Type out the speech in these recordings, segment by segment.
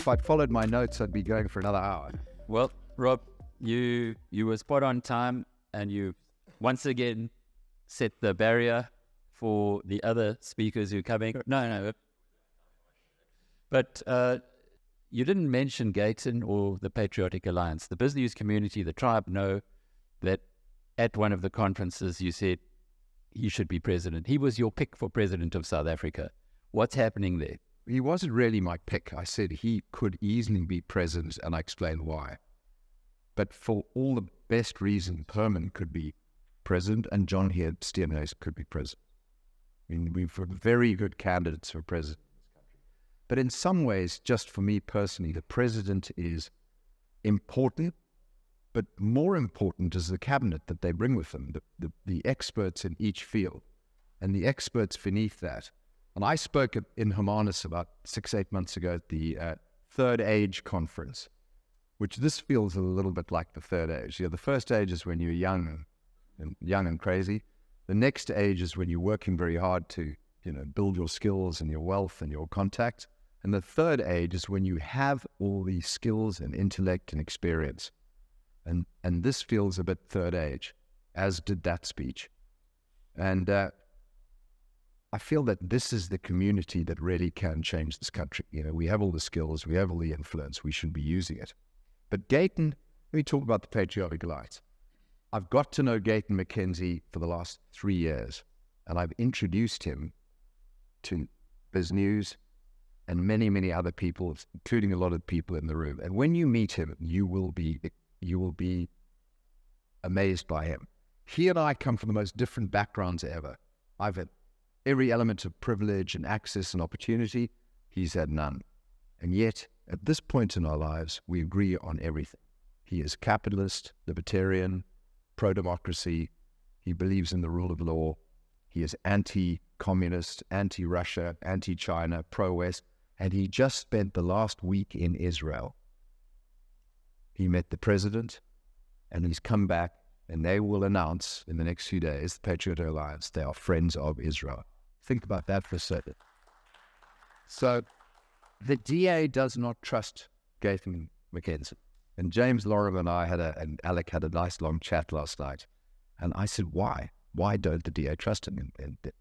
if I'd followed my notes, I'd be going for another hour. Well, Rob, you you were spot on time, and you once again set the barrier for the other speakers who are coming. No, no, but uh, you didn't mention Gayton or the Patriotic Alliance. The business community, the tribe, know that at one of the conferences you said he should be president. He was your pick for president of South Africa. What's happening there? He wasn't really my pick. I said he could easily be president, and I explained why. But for all the best reason, Herman could be president, and John here, Steenhuisen could be president. I mean, we've very good candidates for president. But in some ways, just for me personally, the president is important, but more important is the cabinet that they bring with them, the, the, the experts in each field and the experts beneath that. And I spoke in Hermanus about six, eight months ago at the uh, Third Age Conference, which this feels a little bit like the third age. You know, the first age is when you're young and young and crazy. The next age is when you're working very hard to, you know, build your skills and your wealth and your contacts. And the third age is when you have all these skills and intellect and experience. And, and this feels a bit third age, as did that speech. And uh, I feel that this is the community that really can change this country. You know, we have all the skills, we have all the influence, we should be using it. But Gayton, let me talk about the Patriotic Alliance. I've got to know Gayton McKenzie for the last three years, and I've introduced him to BizNews and many, many other people, including a lot of people in the room. And when you meet him, you will be you will be amazed by him. He and I come from the most different backgrounds ever. I've had every element of privilege and access and opportunity. He's had none. And yet, at this point in our lives, we agree on everything. He is capitalist, libertarian, pro democracy. He believes in the rule of law. He is anti communist, anti Russia, anti China, pro West and he just spent the last week in Israel. He met the president, and he's come back, and they will announce in the next few days, the Patriot Alliance, they are friends of Israel. Think about that for a second. So the DA does not trust Gayton McKenzie. And James Lorimer and I had a, and Alec had a nice long chat last night. And I said, why? Why don't the DA trust him? And, and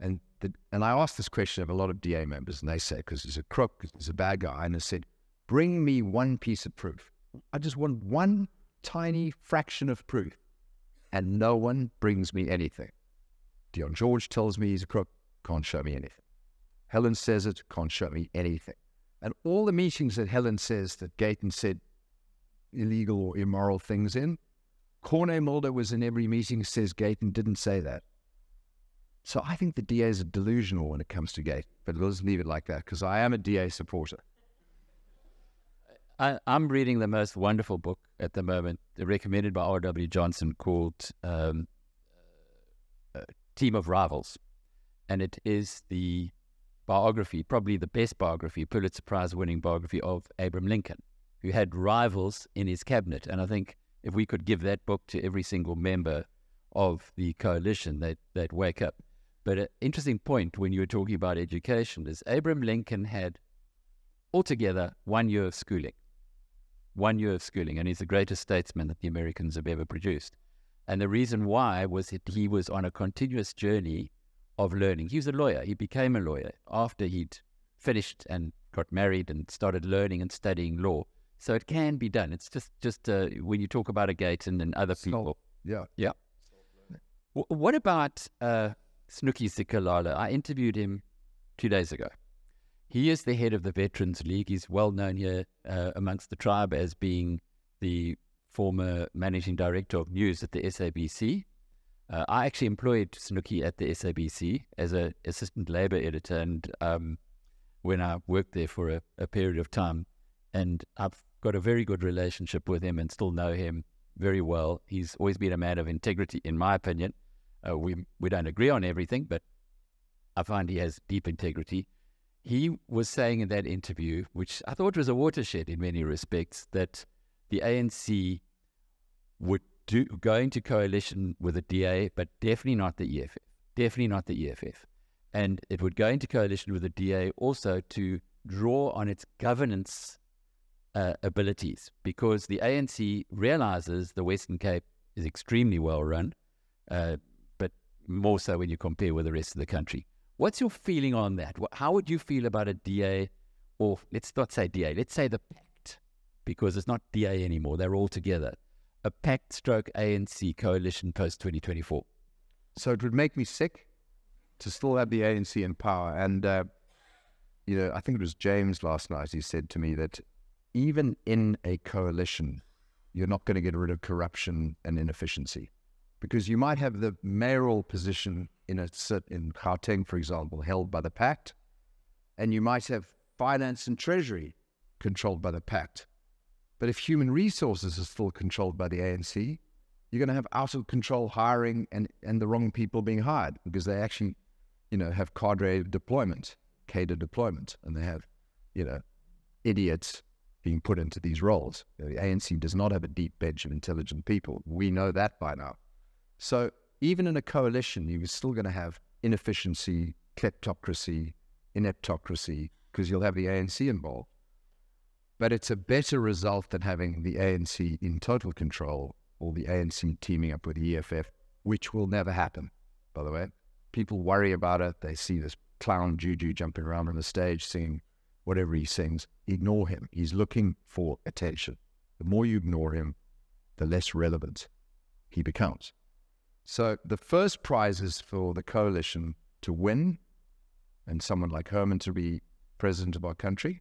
and the, and I asked this question of a lot of DA members, and they said, because he's a crook, he's a bad guy, and I said, bring me one piece of proof. I just want one tiny fraction of proof, and no one brings me anything. Dion George tells me he's a crook, can't show me anything. Helen says it, can't show me anything. And all the meetings that Helen says that Gayton said illegal or immoral things in, Corne Mulder was in every meeting, says Gayton didn't say that. So I think the DAs are delusional when it comes to gay, but let's leave it like that because I am a DA supporter. I, am reading the most wonderful book at the moment, recommended by R.W. Johnson, called um, uh, Team of Rivals. And it is the biography, probably the best biography, Pulitzer Prize winning biography of Abraham Lincoln, who had rivals in his cabinet. And I think if we could give that book to every single member of the coalition, they'd, they'd wake up. But an interesting point when you were talking about education is Abraham Lincoln had altogether one year of schooling. One year of schooling, and he's the greatest statesman that the Americans have ever produced. And the reason why was that he was on a continuous journey of learning. He was a lawyer. He became a lawyer after he'd finished and got married and started learning and studying law. So it can be done. It's just just uh, when you talk about a Gayton and other people. yeah. Yeah. W- what about uh, Snuki Zikalala. I interviewed him two days ago. He is the head of the Veterans League. He's well known here uh, amongst the tribe as being the former managing director of news at the SABC. Uh, I actually employed Snuki at the SABC as an assistant labor editor, and um, when I worked there for a, a period of time, and I've got a very good relationship with him and still know him very well. He's always been a man of integrity, in my opinion. Uh, we we don't agree on everything, but I find he has deep integrity. He was saying in that interview, which I thought was a watershed in many respects, that the ANC would do go into coalition with the DA, but definitely not the EFF. Definitely not the EFF. And it would go into coalition with the DA also to draw on its governance uh, abilities because the ANC realizes the Western Cape is extremely well run, uh, but more so when you compare with the rest of the country. What's your feeling on that? How would you feel about a DA, or let's not say DA, let's say the PACT, because it's not DA anymore, they're all together. A PACT stroke ANC coalition post 2024. So it would make me sick to still have the ANC in power. And, uh, you know, I think it was James last night, he said to me that even in a coalition, you're not going to get rid of corruption and inefficiency because you might have the mayoral position in a in Gauteng, for example, held by the pact, and you might have finance and treasury controlled by the pact. But if human resources are still controlled by the ANC, you're going to have out of control hiring and, and the wrong people being hired because they actually, you know, have cadre deployment, cadre deployment, and they have, you know, idiots being put into these roles. The ANC does not have a deep bench of intelligent people. We know that by now. So even in a coalition, you're still going to have inefficiency, kleptocracy, ineptocracy, because you'll have the ANC involved. But it's a better result than having the ANC in total control or the ANC teaming up with the EFF, which will never happen, by the way. People worry about it. They see this clown Juju jumping around on the stage singing whatever he sings. Ignore him. He's looking for attention. The more you ignore him, the less relevant he becomes. So the first prize is for the coalition to win and someone like Herman to be president of our country.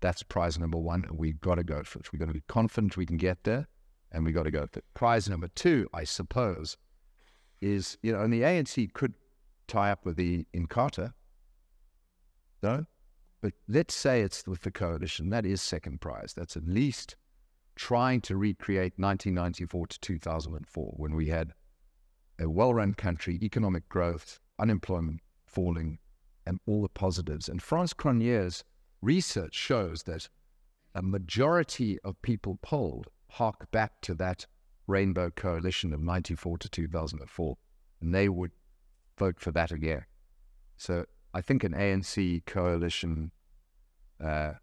That's prize number one. We've got to go for it. We've got to be confident we can get there and we've got to go for it. Prize number two, I suppose, is, you know, and the ANC could tie up with the Inkatha. No? But let's say it's with the coalition. That is second prize. That's at least trying to recreate 1994 to 2004 when we had a well run country, economic growth, unemployment falling, and all the positives. And Frans Cronje's research shows that a majority of people polled hark back to that rainbow coalition of 94 to 2004, and they would vote for that again. So I think an ANC coalition, uh,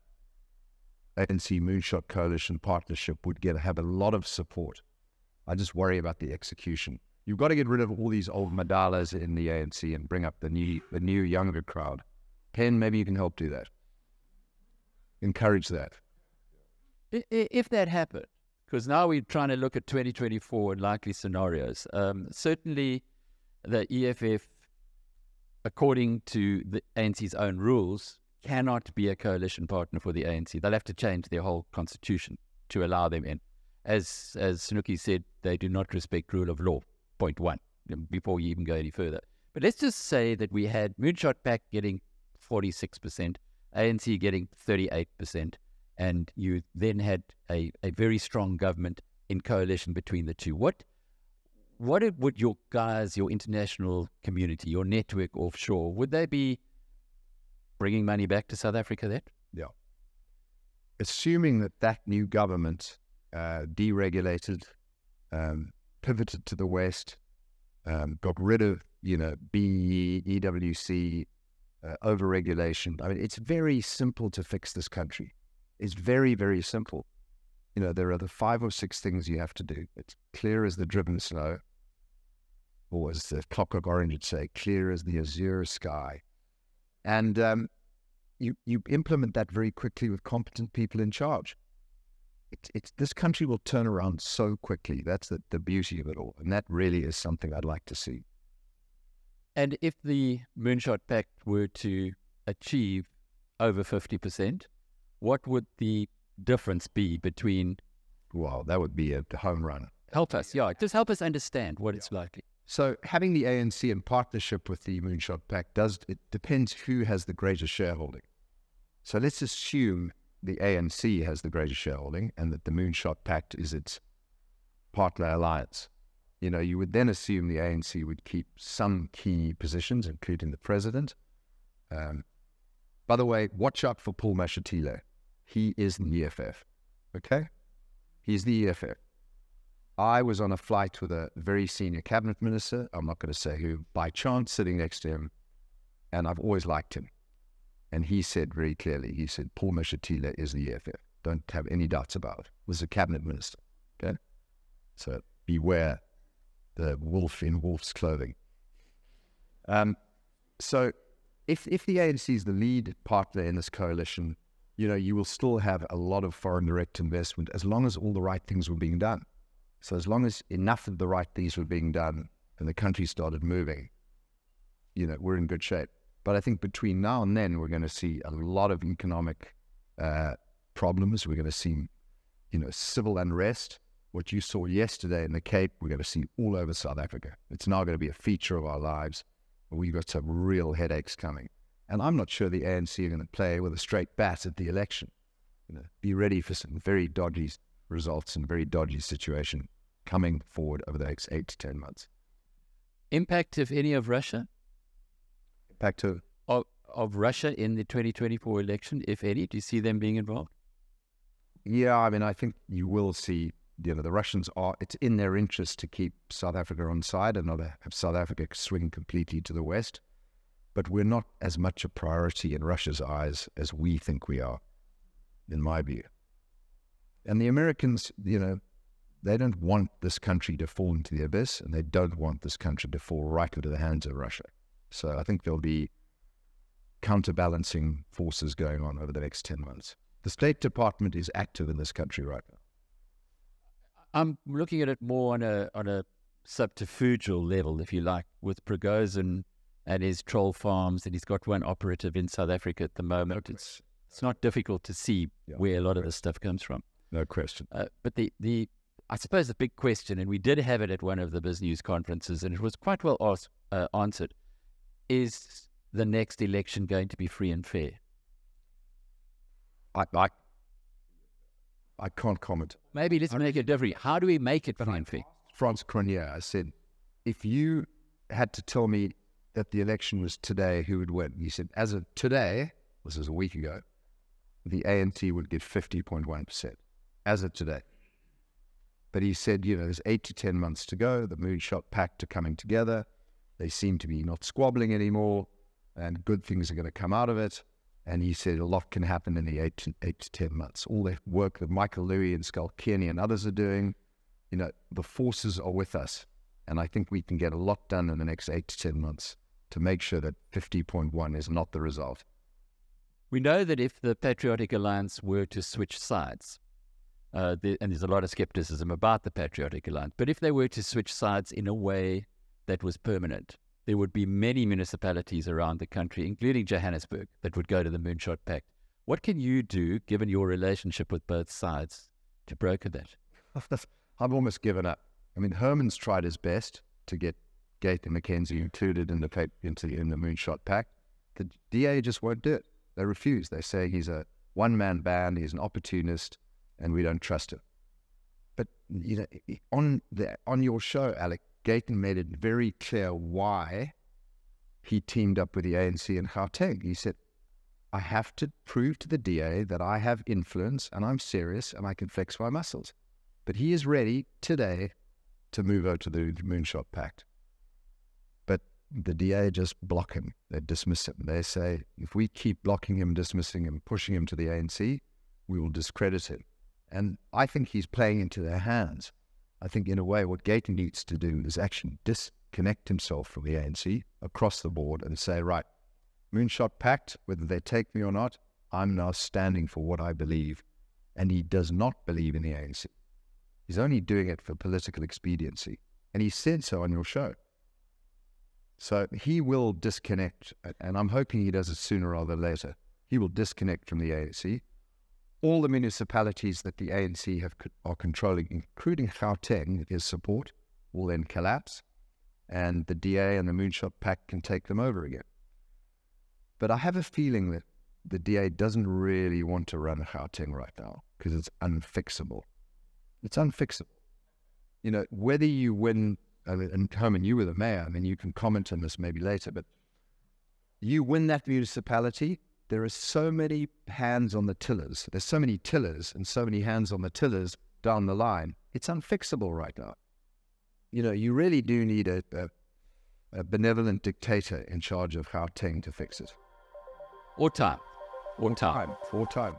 ANC Moonshot Coalition partnership would get have a lot of support. I just worry about the execution. You've got to get rid of all these old Madalas in the ANC and bring up the new, the new younger crowd. Pen, maybe you can help do that. Encourage that. If that happened, because now we're trying to look at 2024 and likely scenarios. Um, certainly, the EFF, according to the ANC's own rules, cannot be a coalition partner for the ANC. They'll have to change their whole constitution to allow them in. As as Sanuki said, they do not respect rule of law point one before you even go any further. But let's just say that we had Moonshot PACT getting 46%, ANC getting 38%, and you then had a, a very strong government in coalition between the two. What what would your guys, your international community, your network offshore, would they be bringing money back to South Africa then? Yeah. Assuming that that new government uh, deregulated, um, pivoted to the West, um, got rid of, you know, BE, EWC, uh, overregulation. I mean, it's very simple to fix this country. It's very, very simple. You know, there are the five or six things you have to do. It's clear as the driven snow, or as the Clockwork Orange would say, clear as the azure sky. And um, you, you implement that very quickly with competent people in charge it's, it's this country will turn around so quickly. That's the, the beauty of it all. And that really is something I'd like to see. And if the Moonshot Pact were to achieve over 50%, what would the difference be between? Well, that would be a home run. Help us, yeah. Just help us understand what yeah. it's likely. So having the ANC in partnership with the Moonshot Pact does it depends who has the greatest shareholding. So let's assume the ANC has the greatest shareholding and that the Moonshot Pact is its partner alliance. You know, you would then assume the ANC would keep some key positions, including the president. Um, by the way, watch out for Paul Mashatile. He is the EFF. Okay? He's the EFF. I was on a flight with a very senior cabinet minister, I'm not going to say who, by chance sitting next to him, and I've always liked him. And he said very clearly, he said, Paul Mashatile is the EFF. Don't have any doubts about it. Was a cabinet minister. Okay, so beware the wolf in wolf's clothing. Um, so if if the ANC is the lead partner in this coalition, you know you will still have a lot of foreign direct investment as long as all the right things were being done. So as long as enough of the right things were being done and the country started moving, you know we're in good shape. But I think between now and then we're going to see a lot of economic uh, problems. We're going to see, you know, civil unrest. What you saw yesterday in the Cape, we're going to see all over South Africa. It's now going to be a feature of our lives. We've got some real headaches coming. And I'm not sure the ANC are going to play with a straight bat at the election. You know, be ready for some very dodgy results and very dodgy situation coming forward over the next eight to 10 months. Impact, if any, of Russia? Impact of? Of, of Russia in the 2024 election, if any? Do you see them being involved? Yeah, I mean, I think you will see you know, the Russians are, it's in their interest to keep South Africa on side and not have South Africa swing completely to the west. But we're not as much a priority in Russia's eyes as we think we are, in my view. And the Americans, you know, they don't want this country to fall into the abyss and they don't want this country to fall right into the hands of Russia. So I think there'll be counterbalancing forces going on over the next 10 months. The State Department is active in this country right now. I'm looking at it more on a on a subterfugal level, if you like, with Prigozhin and his troll farms, and he's got one operative in South Africa at the moment. No it's it's not difficult to see yeah, where a lot of this stuff comes from. No question. Uh, but the the I suppose the big question, and we did have it at one of the BizNews conferences, and it was quite well asked, uh, answered: Is the next election going to be free and fair? I, I I can't comment. Maybe let's make it different. How do we make it fine fair? Frans Cronje, I said, if you had to tell me that the election was today, who would win? He said, as of today, this is a week ago, the ANC would get 50.1%, as of today. But he said, you know, there's eight to 10 months to go. The Moonshot Pact are coming together. They seem to be not squabbling anymore, and good things are going to come out of it. And he said a lot can happen in the eight to, eight to 10 months. All the work that Michael Louis and Skull Kearney and others are doing, you know, the forces are with us. And I think we can get a lot done in the next eight to 10 months to make sure that 50.1 is not the result. We know that if the Patriotic Alliance were to switch sides, uh, the, and there's a lot of skepticism about the Patriotic Alliance, but if they were to switch sides in a way that was permanent, there would be many municipalities around the country, including Johannesburg, that would go to the Moonshot Pact. What can you do, given your relationship with both sides, to broker that? I've almost given up. I mean, Herman's tried his best to get Gayton McKenzie included in the into in the Moonshot Pact. The DA just won't do it. They refuse. They say he's a one-man band. He's an opportunist, and we don't trust him. But you know, on the on your show, Alec, Gayton made it very clear why he teamed up with the ANC in Gauteng. He said, I have to prove to the DA that I have influence and I'm serious and I can flex my muscles. But he is ready today to move over to the Moonshot Pact. But the DA just block him. They dismiss him. They say, if we keep blocking him, dismissing him, pushing him to the ANC, we will discredit him. And I think he's playing into their hands. I think, in a way, what Gayton needs to do is actually disconnect himself from the ANC across the board and say, right, Moonshot Pact, whether they take me or not, I'm now standing for what I believe. And he does not believe in the ANC. He's only doing it for political expediency. And he said so on your show. So he will disconnect, and I'm hoping he does it sooner rather than later. He will disconnect from the ANC all the municipalities that the ANC have, are controlling, including Gauteng, his support, will then collapse, and the DA and the Moonshot Pact can take them over again. But I have a feeling that the DA doesn't really want to run Gauteng right now because it's unfixable. It's unfixable. You know, whether you win, and Herman, you were the mayor, I mean, you can comment on this maybe later, but you win that municipality, there are so many hands on the tillers. There's so many tillers and so many hands on the tillers down the line. It's unfixable right now. You know, you really do need a, a, a benevolent dictator in charge of Gauteng to fix it. Or time. Or time. Or time.